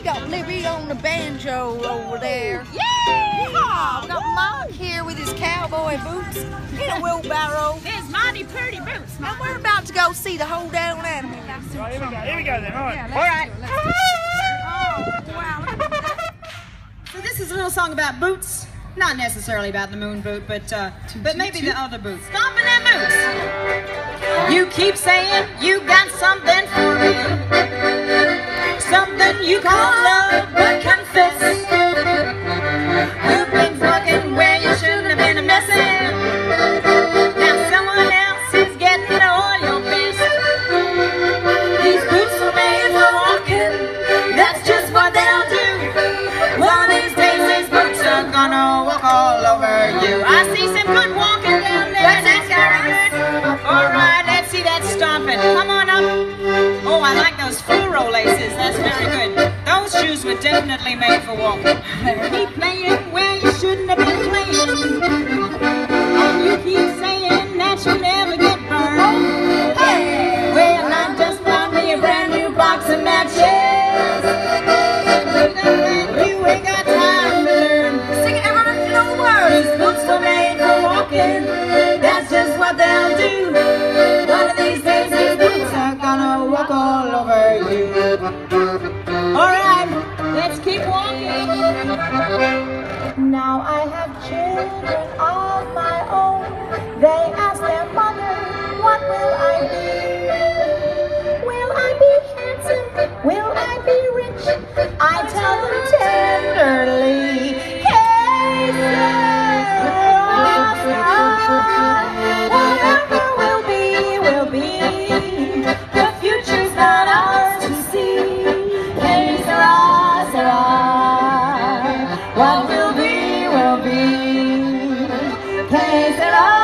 we got Libby on the banjo over there. Yay! We got Mike here with his cowboy boots in a wheelbarrow. There's mighty pretty boots. And we're about to go see the whole down animal. Right, here we go. Here we go then. All right. All right. Oh, wow. So this is a little song about boots. Not necessarily about the moon boot, but uh, but maybe the other boots. Stomping them boots. You keep saying you got Come let me confess. Oops walking where you shouldn't be messing? There's someone else is getting all your piss These birds for me to walk That's just what they'll do. One of these cases bucks up going over here I see some good walking down there. That's interesting All right I see that stomping. Come on up. Oh, I like those fluoro laces. That's very good. Those shoes were definitely made for walking. Keep playing where you shouldn't have been playing. And you keep saying that you'll never get burned. Hey. Well, I just bought me a brand new box of matches. You ain't got time to learn. Sing know the words. Boots are made for walking. That's just what they'll do. One of these days, these boots are gonna walk all over you. Now I have children of my own. They What will be, will be. Que sera,